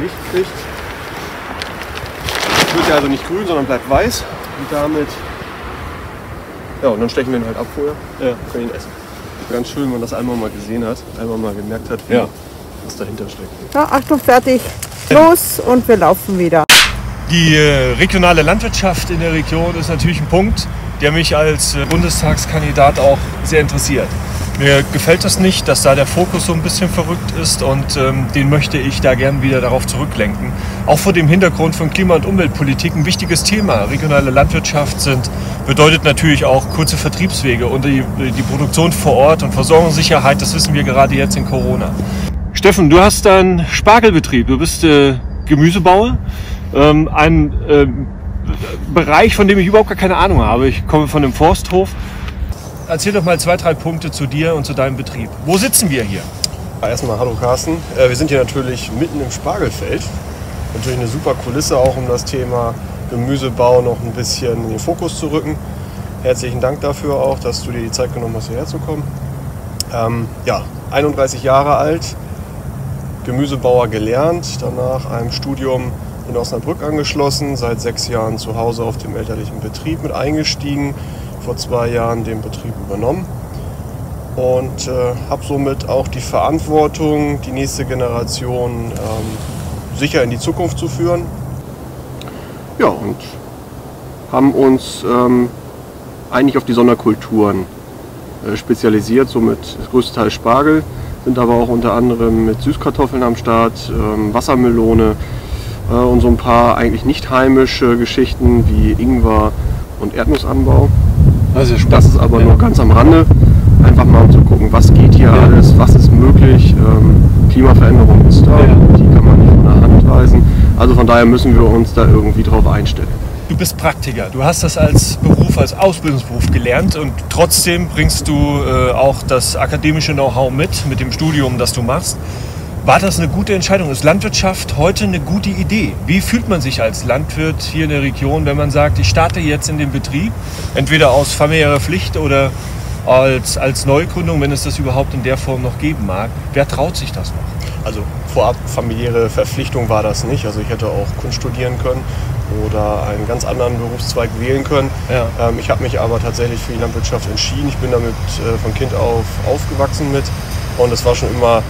Licht kriegt. Wird er also nicht grün, sondern bleibt weiß. Und damit. Ja, und dann stechen wir ihn halt ab vorher. Ja. Können ihn essen. Ganz schön, wenn man das einmal mal gesehen hat, einmal mal gemerkt hat, wie, Ja. was dahinter steckt. Ja, Achtung, fertig. Los und wir laufen wieder. Die äh, regionale Landwirtschaft in der Region ist natürlich ein Punkt, der mich als äh, Bundestagskandidat auch sehr interessiert. Mir gefällt das nicht, dass da der Fokus so ein bisschen verrückt ist und ähm, den möchte ich da gern wieder darauf zurücklenken. Auch vor dem Hintergrund von Klima- und Umweltpolitik ein wichtiges Thema. Regionale Landwirtschaft sind, bedeutet natürlich auch kurze Vertriebswege und die, die Produktion vor Ort und Versorgungssicherheit, das wissen wir gerade jetzt in Corona. Steffen, du hast einen Spargelbetrieb, du bist äh, Gemüsebauer. Ähm, ein ähm, Bereich, von dem ich überhaupt gar keine Ahnung habe. Ich komme von dem Forsthof. Erzähl doch mal zwei, drei Punkte zu dir und zu deinem Betrieb. Wo sitzen wir hier? Ja, erstmal hallo Carsten. Äh, wir sind hier natürlich mitten im Spargelfeld. Natürlich eine super Kulisse auch, um das Thema Gemüsebau noch ein bisschen in den Fokus zu rücken. Herzlichen Dank dafür auch, dass du dir die Zeit genommen hast, hierher zu kommen. Ähm, ja, 31 Jahre alt, Gemüsebauer gelernt, danach einem Studium in Osnabrück angeschlossen, seit sechs Jahren zu Hause auf dem elterlichen Betrieb mit eingestiegen, vor zwei Jahren den Betrieb übernommen und äh, habe somit auch die Verantwortung, die nächste Generation ähm, sicher in die Zukunft zu führen. Ja, und haben uns ähm, eigentlich auf die Sonderkulturen äh, spezialisiert, somit das größte Teil Spargel, sind aber auch unter anderem mit Süßkartoffeln am Start, ähm, Wassermelone äh, und so ein paar eigentlich nicht heimische Geschichten wie Ingwer und Erdnussanbau. Also Das ist aber nur ganz am Rande. Einfach mal um zu gucken, was geht hier alles, was ist möglich. Ähm, Klimaveränderung ist da, Ja. die kann man nicht von der Hand weisen. Also von daher müssen wir uns da irgendwie drauf einstellen. Du bist Praktiker. Du hast das als Beruf, als Ausbildungsberuf gelernt und trotzdem bringst du äh, auch das akademische Know-how mit, mit dem Studium, das du machst. War das eine gute Entscheidung? Ist Landwirtschaft heute eine gute Idee? Wie fühlt man sich als Landwirt hier in der Region, wenn man sagt, ich starte jetzt in den Betrieb, entweder aus familiärer Pflicht oder als, als Neugründung, wenn es das überhaupt in der Form noch geben mag? Wer traut sich das noch? Also vorab familiäre Verpflichtung war das nicht. Also ich hätte auch Kunst studieren können oder einen ganz anderen Berufszweig wählen können. Ja. Ähm, ich habe mich aber tatsächlich für die Landwirtschaft entschieden. Ich bin damit äh, von Kind auf aufgewachsen mit und es war schon immer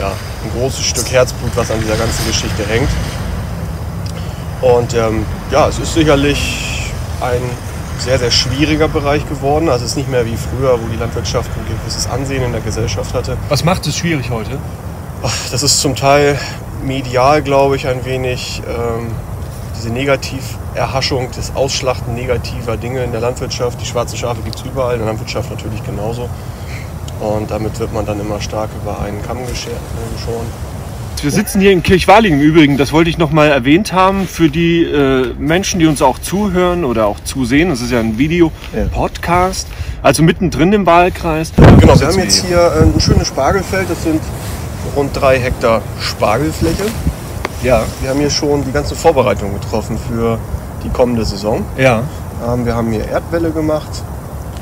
ja, ein großes Stück Herzblut, was an dieser ganzen Geschichte hängt. Und ähm, ja, es ist sicherlich ein sehr, sehr schwieriger Bereich geworden. Also es ist nicht mehr wie früher, wo die Landwirtschaft ein gewisses Ansehen in der Gesellschaft hatte. Was macht es schwierig heute? Ach, Das ist zum Teil medial, glaube ich, ein wenig ähm, diese Negativerhaschung, das Ausschlachten negativer Dinge in der Landwirtschaft. Die schwarzen Schafe gibt es überall, in der Landwirtschaft natürlich genauso. Und damit wird man dann immer stark über einen Kamm äh, geschoren. Wir sitzen hier in Kirchwalingen im Übrigen, das wollte ich noch mal erwähnt haben, für die äh, Menschen, die uns auch zuhören oder auch zusehen. Das ist ja ein Video-Podcast, also mittendrin im Wahlkreis. Genau, wir haben jetzt hier äh, ein schönes Spargelfeld, das sind rund drei Hektar Spargelfläche. Ja, Wir haben hier schon die ganze Vorbereitung getroffen für die kommende Saison. ja, Ähm, wir haben hier Erdwälle gemacht,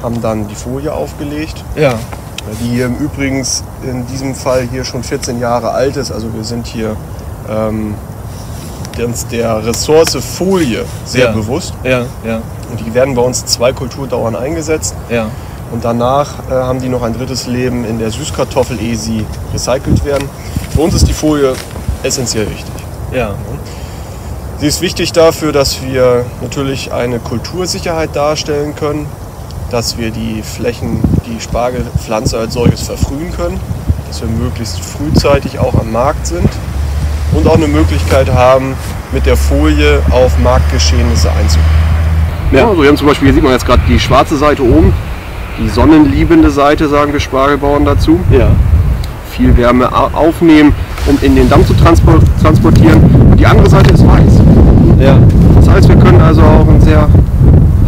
haben dann die Folie aufgelegt, ja. Die im übrigens in diesem Fall hier schon 14 Jahre alt ist. Also wir sind hier ähm, uns der Ressource Folie sehr Ja. bewusst. Ja, ja, Und die werden bei uns zwei Kulturdauern eingesetzt. ja. Und danach äh, haben die noch ein drittes Leben in der Süßkartoffel, ehe sie recycelt werden. Für uns ist die Folie essentiell wichtig. ja. Sie ist wichtig dafür, dass wir natürlich eine Kultursicherheit darstellen können, dass wir die Flächen, die Spargelpflanze als solches verfrühen können, dass wir möglichst frühzeitig auch am Markt sind und auch eine Möglichkeit haben, mit der Folie auf Marktgeschehnisse einzugehen. Ja, also wir haben zum Beispiel, hier sieht man jetzt gerade die schwarze Seite oben, die sonnenliebende Seite, sagen wir Spargelbauern dazu ja. viel Wärme au- aufnehmen, um in den Damm zu transpor- transportieren. Und die andere Seite ist weiß. ja. Das heißt, wir können also auch in sehr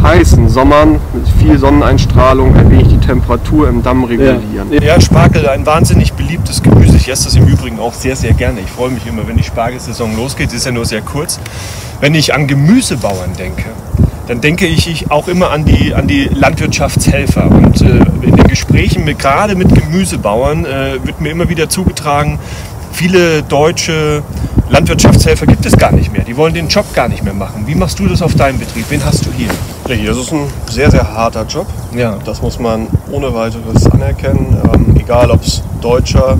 heißen Sommern mit viel Sonneneinstrahlung ein wenig die Temperatur im Damm regulieren. Ja, Spargel, ein wahnsinnig beliebtes Gemüse. Ich esse das im Übrigen auch sehr, sehr gerne. Ich freue mich immer, wenn die Spargelsaison losgeht. Ist ja nur sehr kurz. Wenn ich an Gemüsebauern denke, dann denke ich ich auch immer an die, an die Landwirtschaftshelfer. Und äh, in den Gesprächen mit, gerade mit Gemüsebauern äh, wird mir immer wieder zugetragen, viele deutsche Landwirtschaftshelfer gibt es gar nicht mehr. Die wollen den Job gar nicht mehr machen. Wie machst du das auf deinem Betrieb? Wen hast du hier? Ja, hier ist es ein sehr, sehr harter Job. Ja. Das muss man ohne weiteres anerkennen. Ähm, egal, ob es Deutscher,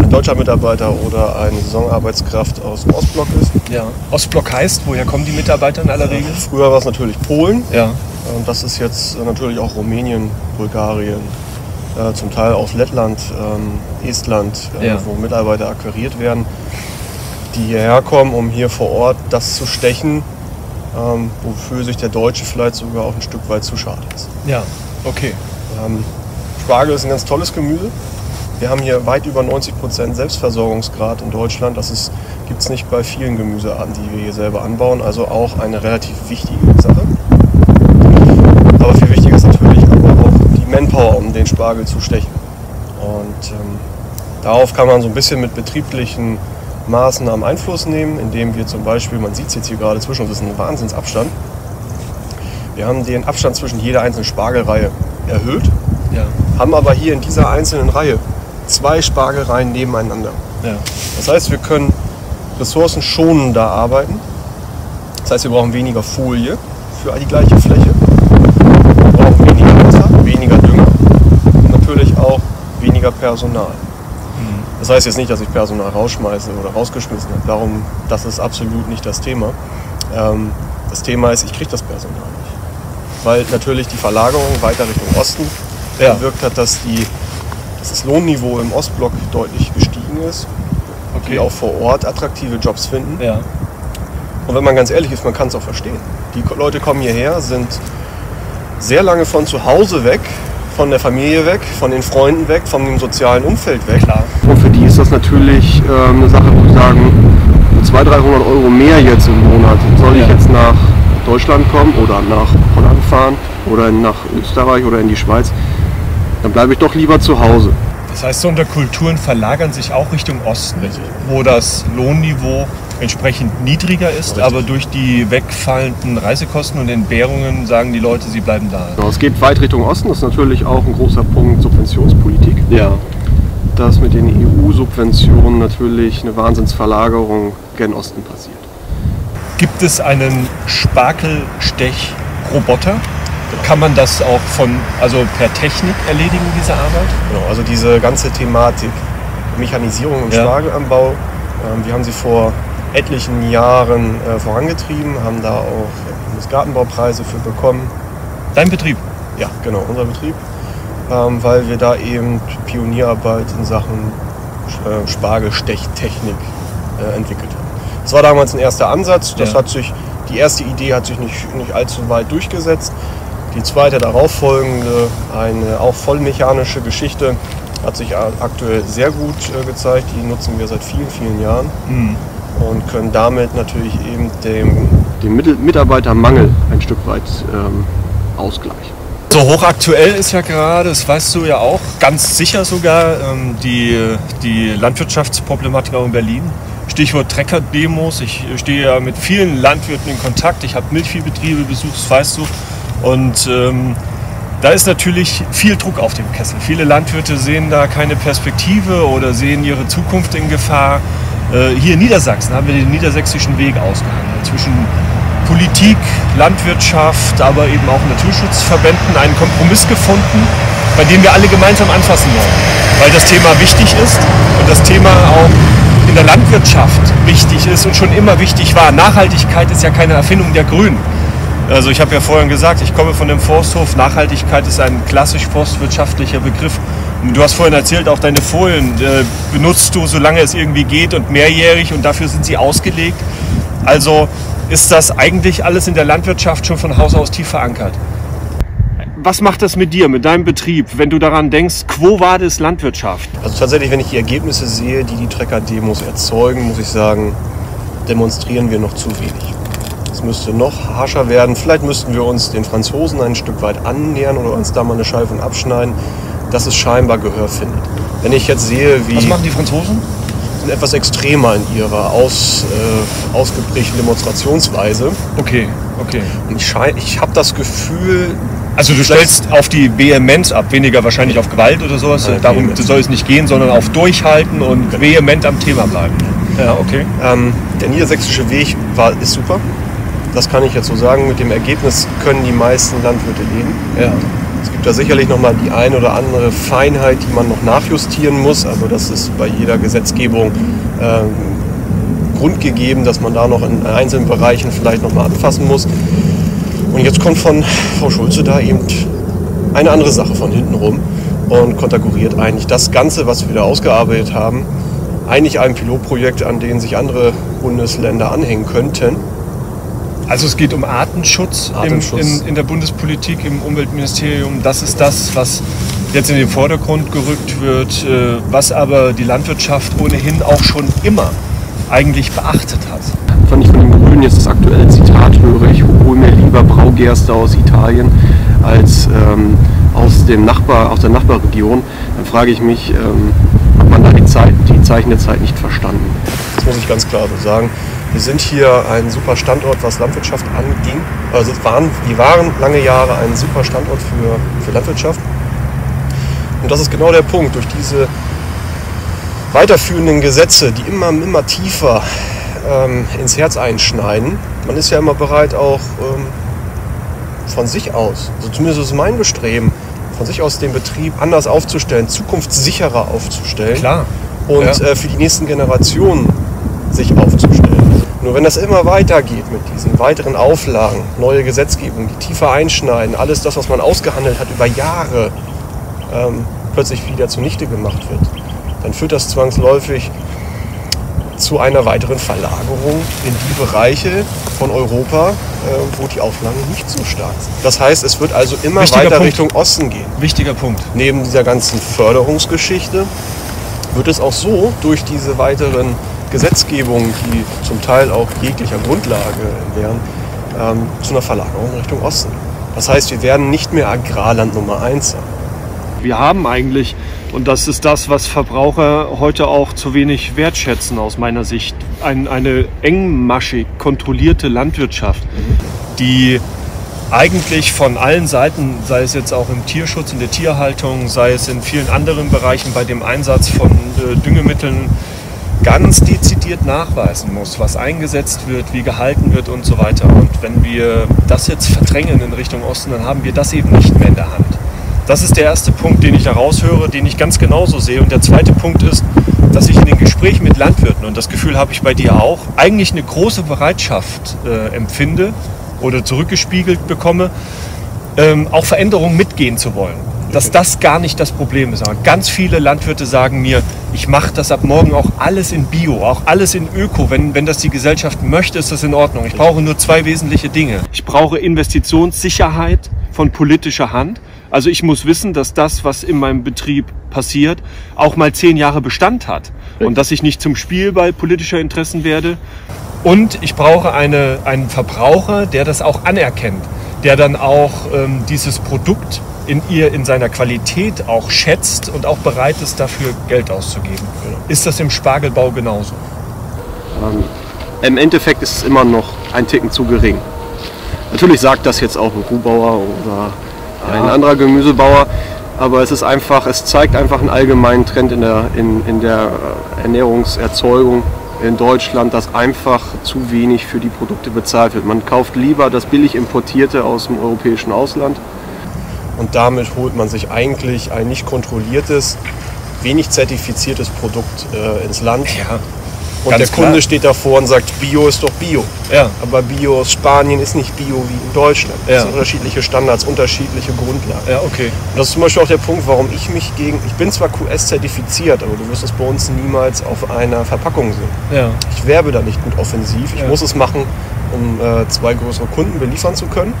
ein deutscher Mitarbeiter oder eine Saisonarbeitskraft aus dem Ostblock ist. ja. Ostblock heißt, woher kommen die Mitarbeiter in aller Regel? Früher war es natürlich Polen. Ja. Und das ist jetzt äh, natürlich auch Rumänien, Bulgarien, äh, zum Teil aus Lettland, ähm, Estland, äh, Ja. wo Mitarbeiter akquiriert werden, die hierher kommen, um hier vor Ort das zu stechen, ähm, wofür sich der Deutsche vielleicht sogar auch ein Stück weit zu schade ist. Ja. Okay. Ähm, Spargel ist ein ganz tolles Gemüse. Wir haben hier weit über 90% Selbstversorgungsgrad in Deutschland. Das gibt es nicht bei vielen Gemüsearten, die wir hier selber anbauen. Also auch eine relativ wichtige Sache. Aber viel wichtiger ist natürlich aber auch die Manpower, um den Spargel zu stechen. Und ähm, darauf kann man so ein bisschen mit betrieblichen Maßnahmen Einfluss nehmen, indem wir zum Beispiel, man sieht es jetzt hier gerade zwischen uns, ist ein Wahnsinnsabstand. Wir haben den Abstand zwischen jeder einzelnen Spargelreihe erhöht, Ja. haben aber hier in dieser einzelnen Reihe zwei Spargelreihen nebeneinander. Ja. Das heißt, wir können ressourcenschonender arbeiten. Das heißt, wir brauchen weniger Folie für die gleiche Fläche. Wir brauchen weniger Wasser, weniger Dünger und natürlich auch weniger Personal. Das heißt jetzt nicht, dass ich Personal rausschmeiße oder rausgeschmissen habe. Darum, das ist absolut nicht das Thema. Ähm, das Thema ist, ich kriege das Personal nicht. Weil natürlich die Verlagerung weiter Richtung Osten Ja. bewirkt hat, dass, die, dass das Lohnniveau im Ostblock deutlich gestiegen ist. Okay. Die auch vor Ort attraktive Jobs finden. Ja. Und wenn man ganz ehrlich ist, man kann es auch verstehen. Die Leute kommen hierher, sind sehr lange von zu Hause weg, von der Familie weg, von den Freunden weg, von dem sozialen Umfeld weg. Klar. Und für die ist das natürlich ähm, eine Sache, wo sie sagen, 200, 300 Euro mehr jetzt im Monat. Soll ich Ja. jetzt nach Deutschland kommen oder nach Holland fahren oder nach Österreich oder in die Schweiz, dann bleibe ich doch lieber zu Hause. Das heißt, so unter Kulturen verlagern sich auch Richtung Osten, Richtig. wo das Lohnniveau entsprechend niedriger ist, Richtig. aber durch die wegfallenden Reisekosten und Entbehrungen sagen die Leute, sie bleiben da. Genau, es geht weit Richtung Osten, das ist natürlich auch ein großer Punkt Subventionspolitik. Ja. dass mit den EU-Subventionen natürlich eine Wahnsinnsverlagerung gen Osten passiert. Gibt es einen Sparkelstechroboter? Kann man das auch von, also per Technik erledigen, diese Arbeit? Genau, also diese ganze Thematik Mechanisierung im Ja. Spargelanbau, ähm, wir haben sie vor etlichen Jahren äh, vorangetrieben, haben da auch Bundesgartenbaupreise für bekommen. Dein Betrieb? Ja, genau, unser Betrieb, ähm, weil wir da eben Pionierarbeit in Sachen äh, Spargelstechtechnik äh, entwickelt haben. Das war damals ein erster Ansatz. Das Ja. hat sich, die erste Idee hat sich nicht, nicht allzu weit durchgesetzt. Die zweite darauffolgende, eine auch vollmechanische Geschichte, hat sich aktuell sehr gut äh, gezeigt. Die nutzen wir seit vielen, vielen Jahren Mhm. Und können damit natürlich eben dem, dem Mitarbeitermangel ein Stück weit ähm, ausgleichen. So hochaktuell ist ja gerade, das weißt du ja auch, ganz sicher sogar ähm, die, die Landwirtschaftsproblematik auch in Berlin. Stichwort Trecker-Demos. Ich stehe ja mit vielen Landwirten in Kontakt. Ich habe Milchviehbetriebe besucht, das weißt du. Und ähm, da ist natürlich viel Druck auf dem Kessel. Viele Landwirte sehen da keine Perspektive oder sehen ihre Zukunft in Gefahr. Äh, hier in Niedersachsen haben wir den niedersächsischen Weg ausgehandelt zwischen Politik, Landwirtschaft, aber eben auch Naturschutzverbänden einen Kompromiss gefunden, bei dem wir alle gemeinsam anfassen wollen. Weil das Thema wichtig ist und das Thema auch in der Landwirtschaft wichtig ist und schon immer wichtig war. Nachhaltigkeit ist ja keine Erfindung der Grünen. Also ich habe ja vorhin gesagt, ich komme von dem Forsthof. Nachhaltigkeit ist ein klassisch forstwirtschaftlicher Begriff. Du hast vorhin erzählt, auch deine Folien äh, benutzt du, solange es irgendwie geht und mehrjährig und dafür sind sie ausgelegt. Also ist das eigentlich alles in der Landwirtschaft schon von Haus aus tief verankert. Was macht das mit dir, mit deinem Betrieb, wenn du daran denkst, Quo Vadis Landwirtschaft? Also tatsächlich, wenn ich die Ergebnisse sehe, die die Trecker-Demos erzeugen, muss ich sagen, demonstrieren wir noch zu wenig. Es müsste noch harscher werden. Vielleicht müssten wir uns den Franzosen ein Stück weit annähern oder uns da mal eine Scheibe abschneiden, dass es scheinbar Gehör findet. Wenn ich jetzt sehe, wie Was machen die Franzosen? sind etwas extremer in ihrer aus, äh, ausgeprägten Demonstrationsweise. Okay, okay. Und ich, ich habe das Gefühl, Also du stellst auf die Vehemenz ab, weniger wahrscheinlich auf Gewalt oder sowas. Nein, Darum Vehemenz. soll es nicht gehen, sondern auf Durchhalten und vehement am Thema bleiben. Ja, okay. Ähm, der niedersächsische Weg war, ist super. Das kann ich jetzt so sagen. Mit dem Ergebnis können die meisten Landwirte leben. Ja. Gibt da sicherlich noch mal die ein oder andere Feinheit, die man noch nachjustieren muss. Aber das ist bei jeder Gesetzgebung ähm, grundgegeben, dass man da noch in einzelnen Bereichen vielleicht noch mal anfassen muss. Und jetzt kommt von Frau Schulze da eben eine andere Sache von hinten rum und konterkuriert eigentlich das Ganze, was wir da ausgearbeitet haben, eigentlich einem Pilotprojekt, an dem sich andere Bundesländer anhängen könnten. Also es geht um Artenschutz, Artenschutz. Im, in, in der Bundespolitik, im Umweltministerium. Das ist das, was jetzt in den Vordergrund gerückt wird, äh, was aber die Landwirtschaft ohnehin auch schon immer eigentlich beachtet hat. Fand ich von den Grünen jetzt das aktuelle Zitat höre, ich hole mir lieber Braugerste aus Italien als ähm, aus, dem Nachbar, aus der Nachbarregion. Dann frage ich mich, ähm, hat man da die, Zeit, die Zeichen der Zeit nicht verstanden. Das muss ich ganz klar so sagen. Wir sind hier ein super Standort, was Landwirtschaft anging. Also waren, wir waren lange Jahre ein super Standort für, für Landwirtschaft. Und das ist genau der Punkt. Durch diese weiterführenden Gesetze, die immer, immer tiefer ähm, ins Herz einschneiden, man ist ja immer bereit, auch ähm, von sich aus, also zumindest ist es mein Bestreben, von sich aus den Betrieb anders aufzustellen, zukunftssicherer aufzustellen Klar. und Ja. äh, für die nächsten Generationen sich aufzustellen. Nur wenn das immer weitergeht mit diesen weiteren Auflagen, neue Gesetzgebung, die tiefer einschneiden, alles das, was man ausgehandelt hat über Jahre, ähm, plötzlich wieder zunichte gemacht wird, dann führt das zwangsläufig zu einer weiteren Verlagerung in die Bereiche von Europa, äh, wo die Auflagen nicht so stark sind. Das heißt, es wird also immer Wichtiger weiter Punkt. Richtung Osten gehen Wichtiger Punkt. neben dieser ganzen Förderungsgeschichte wird es auch so durch diese weiteren Gesetzgebungen, die zum Teil auch jeglicher Grundlage wären, ähm, zu einer Verlagerung Richtung Osten. Das heißt, wir werden nicht mehr Agrarland Nummer eins sein. Wir haben eigentlich, und das ist das, was Verbraucher heute auch zu wenig wertschätzen aus meiner Sicht, ein, eine engmaschig kontrollierte Landwirtschaft, die eigentlich von allen Seiten, sei es jetzt auch im Tierschutz, in der Tierhaltung, sei es in vielen anderen Bereichen bei dem Einsatz von äh, Düngemitteln, ganz dezidiert nachweisen muss, was eingesetzt wird, wie gehalten wird und so weiter. Und wenn wir das jetzt verdrängen in Richtung Osten, dann haben wir das eben nicht mehr in der Hand. Das ist der erste Punkt, den ich da raushöre, den ich ganz genauso sehe. Und der zweite Punkt ist, dass ich in den Gesprächen mit Landwirten, und das Gefühl habe ich bei dir auch, eigentlich eine große Bereitschaft äh, empfinde oder zurückgespiegelt bekomme, ähm, auch Veränderungen mitgehen zu wollen. Dass das gar nicht das Problem ist. Aber ganz viele Landwirte sagen mir, ich mache das ab morgen auch alles in Bio, auch alles in Öko. Wenn, wenn das die Gesellschaft möchte, ist das in Ordnung. Ich brauche nur zwei wesentliche Dinge. Ich brauche Investitionssicherheit von politischer Hand. Also ich muss wissen, dass das, was in meinem Betrieb passiert, auch mal zehn Jahre Bestand hat. Und dass ich nicht zum Spielball politischer Interessen werde. Und ich brauche eine, einen Verbraucher, der das auch anerkennt, der dann auch ähm, dieses Produkt in, ihr, in seiner Qualität auch schätzt und auch bereit ist, dafür Geld auszugeben. Ist das im Spargelbau genauso? Ähm, Im Endeffekt ist es immer noch ein Ticken zu gering. Natürlich sagt das jetzt auch ein Kuhbauer oder ein anderer Gemüsebauer, aber es ist einfach, es zeigt einfach einen allgemeinen Trend in der, in, in der äh, Ernährungserzeugung in Deutschland, dass einfach zu wenig für die Produkte bezahlt wird. Man kauft lieber das billig importierte aus dem europäischen Ausland. Und damit holt man sich eigentlich ein nicht kontrolliertes, wenig zertifiziertes Produkt äh, ins Land. Ja. Und ganz der Kunde klar. steht davor und sagt, Bio ist doch Bio. Ja. Aber Bio aus Spanien ist nicht Bio wie in Deutschland. Ja. Das sind unterschiedliche Standards, unterschiedliche Grundlagen. Ja, okay. Und das ist zum Beispiel auch der Punkt, warum ich mich gegen. Ich bin zwar QS-zertifiziert, aber du wirst es bei uns niemals auf einer Verpackung sehen. Ja. Ich werbe da nicht mit offensiv. Ich Ja. muss es machen, um äh, zwei größere Kunden beliefern zu können.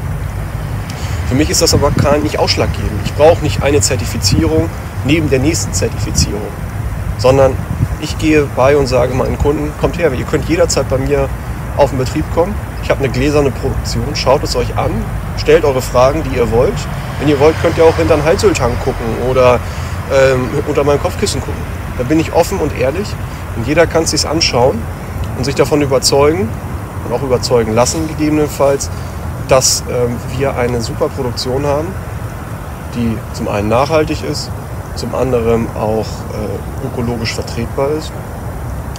Für mich ist das aber kein, nicht ausschlaggebend. Ich brauche nicht eine Zertifizierung neben der nächsten Zertifizierung, sondern ich gehe bei und sage meinen Kunden, kommt her, ihr könnt jederzeit bei mir auf den Betrieb kommen. Ich habe eine gläserne Produktion, schaut es euch an, stellt eure Fragen, die ihr wollt. Wenn ihr wollt, könnt ihr auch hinter den Heizöltank gucken oder ähm, unter meinem Kopfkissen gucken. Da bin ich offen und ehrlich und jeder kann es sich anschauen und sich davon überzeugen und auch überzeugen lassen gegebenenfalls, dass ähm, wir eine super Produktion haben, die zum einen nachhaltig ist, zum anderen auch äh, ökologisch vertretbar ist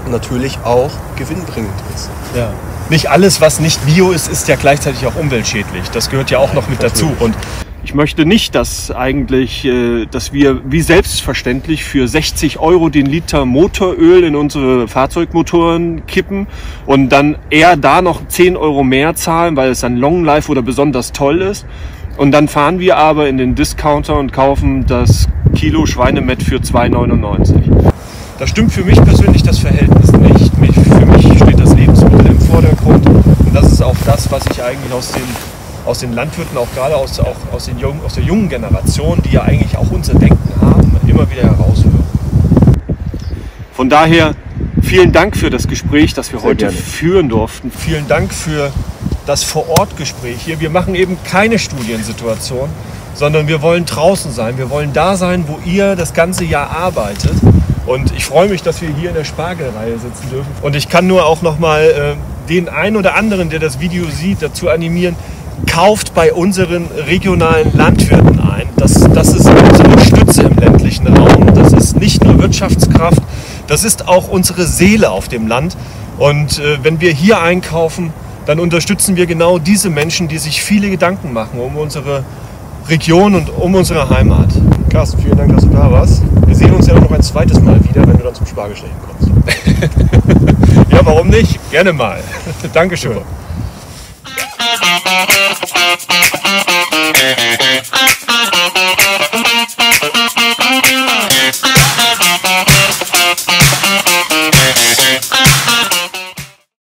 natürlich auch gewinnbringend ist. Ja. Nicht alles, was nicht bio ist, ist ja gleichzeitig auch umweltschädlich. Das gehört ja auch noch mit dazu. Und ich möchte nicht, dass eigentlich, äh, dass wir wie selbstverständlich für 60 Euro den Liter Motoröl in unsere Fahrzeugmotoren kippen und dann eher da noch 10 Euro mehr zahlen, weil es dann Long Life oder besonders toll ist. Und dann fahren wir aber in den Discounter und kaufen das Kilo Schweinemett für 2,99. Da stimmt für mich persönlich das Verhältnis nicht. Für mich steht das Lebensmittel im Vordergrund. Und das ist auch das, was ich eigentlich aus den, aus den Landwirten, auch gerade aus, auch aus, den jungen, aus der jungen Generation, die ja eigentlich auch unser Denken haben, immer wieder heraushören. Von daher vielen Dank für das Gespräch, das wir Sehr heute gerne. führen durften. Vielen Dank für das Vor-Ort-Gespräch hier. Wir machen eben keine Studiensituation, sondern wir wollen draußen sein. Wir wollen da sein, wo ihr das ganze Jahr arbeitet. Und ich freue mich, dass wir hier in der Spargelreihe sitzen dürfen. Und ich kann nur auch noch mal äh, den einen oder anderen, der das Video sieht, dazu animieren, kauft bei unseren regionalen Landwirten ein. Das, das ist unsere Stütze im ländlichen Raum. Das ist nicht nur Wirtschaftskraft, das ist auch unsere Seele auf dem Land. Und äh, wenn wir hier einkaufen, dann unterstützen wir genau diese Menschen, die sich viele Gedanken machen um unsere Region und um unsere Heimat. Carsten, vielen Dank, dass du da warst. Wir sehen uns ja noch ein zweites Mal wieder, wenn du dann zum Spargelstechen kommst. Ja, warum nicht? Gerne mal. Dankeschön. Super.